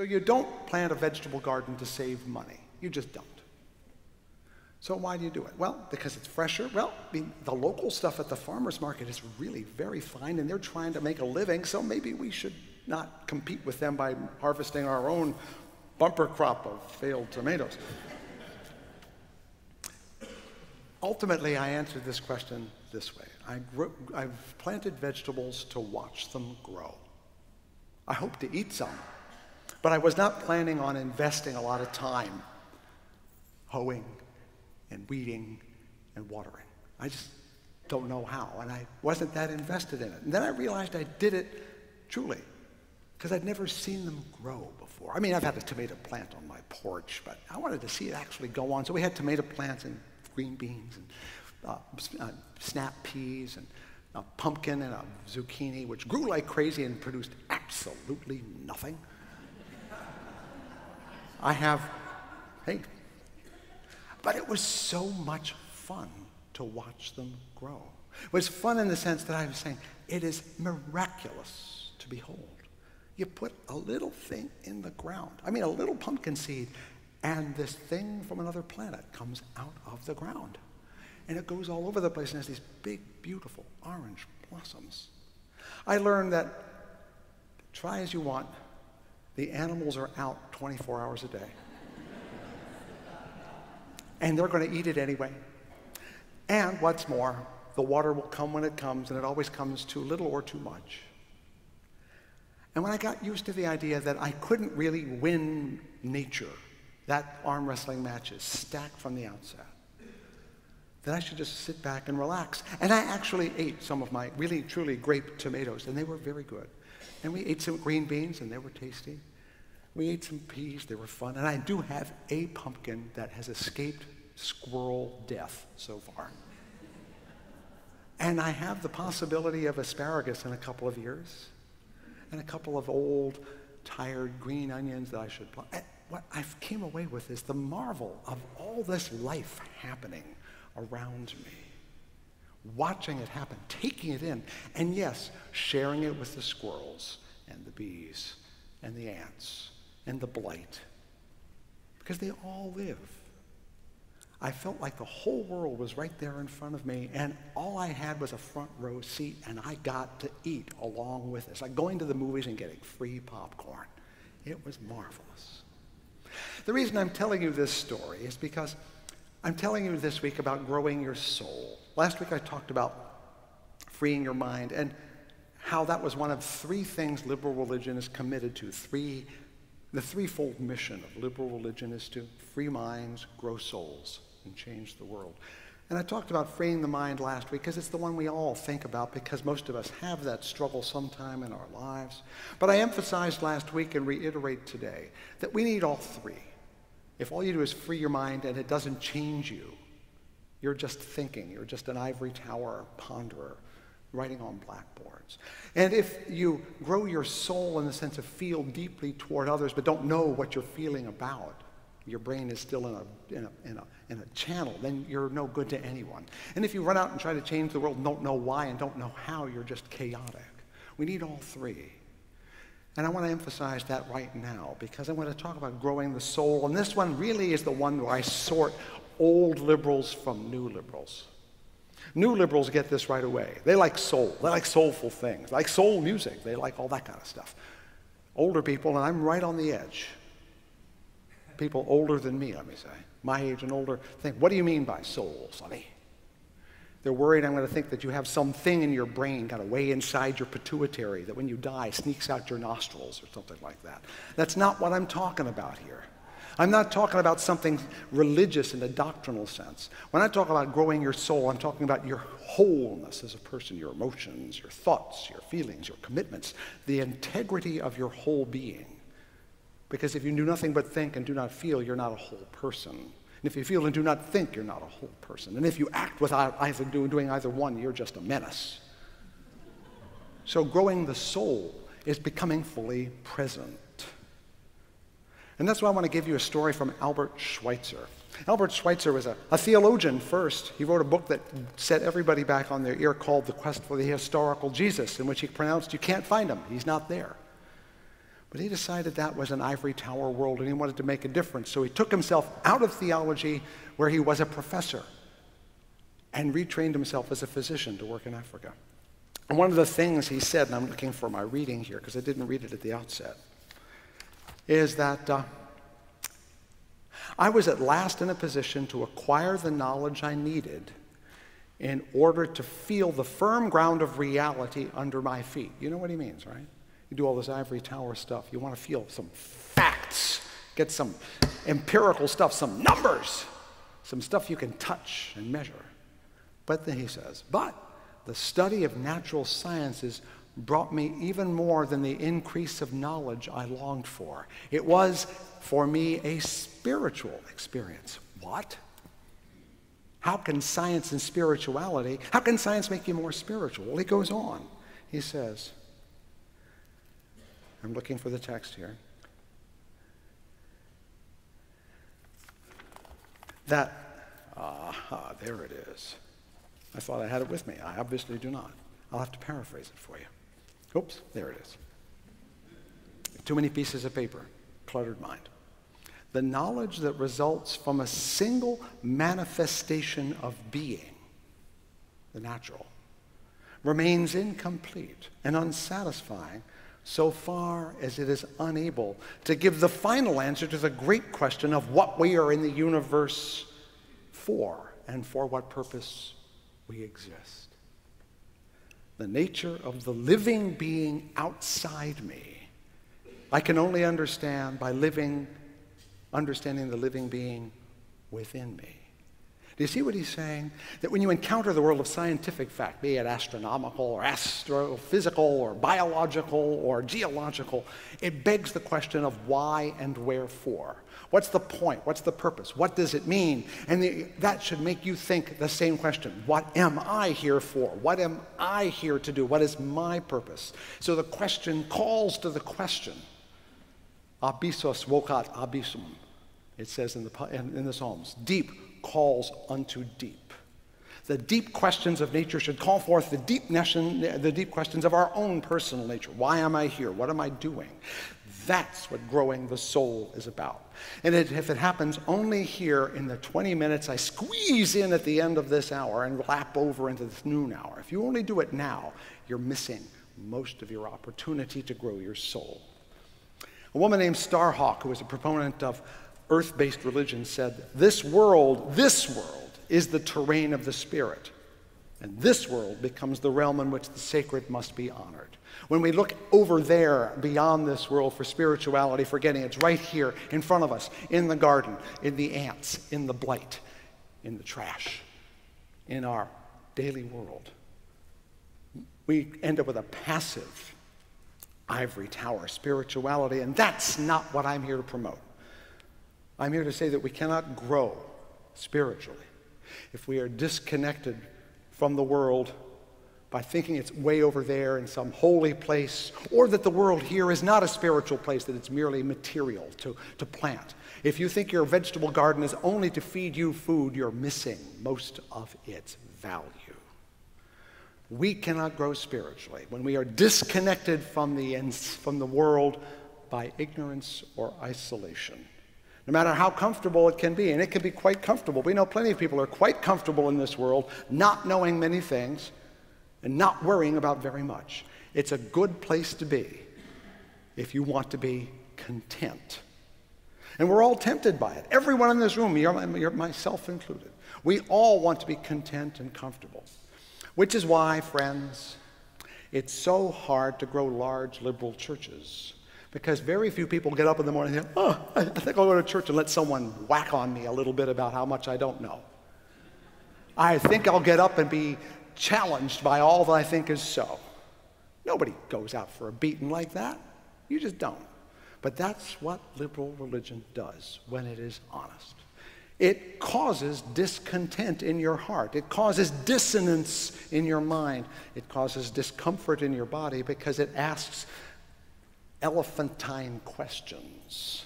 So you don't plant a vegetable garden to save money. You just don't. So why do you do it? Well, because it's fresher. Well, I mean, the local stuff at the farmer's market is really very fine, and they're trying to make a living, so maybe we should not compete with them by harvesting our own bumper crop of failed tomatoes. Ultimately, I answered this question this way. I grew, I've planted vegetables to watch them grow. I hope to eat some, but I was not planning on investing a lot of time hoeing and weeding and watering. I just don't know how, and I wasn't that invested in it. And then I realized I did it truly because I'd never seen them grow before. I mean, I've had a tomato plant on my porch, but I wanted to see it actually go on. So we had tomato plants and green beans and uh, uh, snap peas and a pumpkin and a zucchini, which grew like crazy and produced absolutely nothing. I have, hey, but it was so much fun to watch them grow. It was fun in the sense that I was saying, it is miraculous to behold. You put a little thing in the ground, I mean, a little pumpkin seed, and this thing from another planet comes out of the ground. And it goes all over the place and has these big, beautiful orange blossoms. I learned that try as you want, the animals are out 24 hours a day and they're going to eat it anyway. And what's more, the water will come when it comes, and it always comes too little or too much. And when I got used to the idea that I couldn't really win nature, that arm wrestling match is stacked from the outset, that I should just sit back and relax. And I actually ate some of my really, truly great tomatoes, and they were very good. And we ate some green beans, and they were tasty. We ate some peas, they were fun. And I do have a pumpkin that has escaped squirrel death so far. And I have the possibility of asparagus in a couple of years, and a couple of old, tired green onions that I should plant. What I came away with is the marvel of all this life happening around me. Watching it happen, taking it in, and yes, sharing it with the squirrels and the bees and the ants and the blight. Because they all live. I felt like the whole world was right there in front of me, and all I had was a front row seat, and I got to eat along with it. like going to the movies and getting free popcorn. It was marvelous. The reason I'm telling you this story is because I'm telling you this week about growing your soul. Last week I talked about freeing your mind and how that was one of three things liberal religion is committed to, three the threefold mission of liberal religion is to free minds, grow souls, and change the world. And I talked about freeing the mind last week because it's the one we all think about because most of us have that struggle sometime in our lives. But I emphasized last week and reiterate today that we need all three. If all you do is free your mind and it doesn't change you, you're just thinking, you're just an ivory tower ponderer writing on blackboards. And if you grow your soul in the sense of feel deeply toward others but don't know what you're feeling about, your brain is still in a, in a, in a, in a channel, then you're no good to anyone. And if you run out and try to change the world and don't know why and don't know how, you're just chaotic. We need all three. And I want to emphasize that right now because I want to talk about growing the soul. And this one really is the one where I sort old liberals from new liberals. New liberals get this right away. They like soul. They like soulful things, they like soul music. They like all that kind of stuff. Older people, and I'm right on the edge. People older than me, let me say, my age and older, think, what do you mean by soul, Sonny? They're worried I'm going to think that you have something in your brain kind of way inside your pituitary that when you die sneaks out your nostrils or something like that. That's not what I'm talking about here. I'm not talking about something religious in a doctrinal sense. When I talk about growing your soul, I'm talking about your wholeness as a person, your emotions, your thoughts, your feelings, your commitments, the integrity of your whole being. Because if you do nothing but think and do not feel, you're not a whole person. And if you feel and do not think, you're not a whole person. And if you act without either doing either one, you're just a menace. So growing the soul is becoming fully present. And that's why I want to give you a story from Albert Schweitzer. Albert Schweitzer was a, a, theologian first. He wrote a book that set everybody back on their ear called The Quest for the Historical Jesus, in which he pronounced, You can't find him, he's not there. But he decided that was an ivory tower world and he wanted to make a difference. So he took himself out of theology, where he was a professor, and retrained himself as a physician to work in Africa. And one of the things he said, and I'm looking for my reading here because I didn't read it at the outset, is that uh, I was at last in a position to acquire the knowledge I needed in order to feel the firm ground of reality under my feet. You know what he means, right? You do all this ivory tower stuff. You want to feel some facts, get some empirical stuff, some numbers, some stuff you can touch and measure. But then he says, but the study of natural sciences brought me even more than the increase of knowledge I longed for. It was, for me, a spiritual experience. What? How can science and spirituality, how can science make you more spiritual? Well, he goes on. He says, I'm looking for the text here. That, aha, there it is. I thought I had it with me. I obviously do not. I'll have to paraphrase it for you. Oops, there it is. Too many pieces of paper, cluttered mind. The knowledge that results from a single manifestation of being, the natural, remains incomplete and unsatisfying so far as it is unable to give the final answer to the great question of what we are in the universe for and for what purpose we exist. The nature of the living being outside me, I can only understand by living, understanding the living being within me. Do you see what he's saying? That when you encounter the world of scientific fact, be it astronomical or astrophysical or biological or geological, it begs the question of why and wherefore. What's the point? What's the purpose? What does it mean? And the, that should make you think the same question What am I here for? What am I here to do? What is my purpose? So the question calls to the question. Abyssos vocat abyssum, it says in the, in, in the Psalms. Deep calls unto deep. The deep questions of nature should call forth the deep, nation, the deep questions of our own personal nature. Why am I here? What am I doing? That's what growing the soul is about. And it, if it happens only here in the 20 minutes I squeeze in at the end of this hour and lap over into this noon hour, if you only do it now, you're missing most of your opportunity to grow your soul. A woman named Starhawk, who was a proponent of earth based religion said, This world, this world is the terrain of the spirit. And this world becomes the realm in which the sacred must be honored. When we look over there beyond this world for spirituality, forgetting it's right here in front of us, in the garden, in the ants, in the blight, in the trash, in our daily world, we end up with a passive ivory tower spirituality, and that's not what I'm here to promote. I'm here to say that we cannot grow spiritually if we are disconnected from the world by thinking it's way over there in some holy place, or that the world here is not a spiritual place, that it's merely material to, to plant. If you think your vegetable garden is only to feed you food, you're missing most of its value. We cannot grow spiritually when we are disconnected from the, from the world by ignorance or isolation no matter how comfortable it can be. And it can be quite comfortable. We know plenty of people are quite comfortable in this world, not knowing many things and not worrying about very much. It's a good place to be if you want to be content. And we're all tempted by it. Everyone in this room, you're, myself included. We all want to be content and comfortable. Which is why, friends, it's so hard to grow large liberal churches because very few people get up in the morning and say, oh, I think I'll go to church and let someone whack on me a little bit about how much I don't know. I think I'll get up and be challenged by all that I think is so. Nobody goes out for a beating like that. You just don't. But that's what liberal religion does when it is honest. It causes discontent in your heart. It causes dissonance in your mind. It causes discomfort in your body because it asks elephantine questions.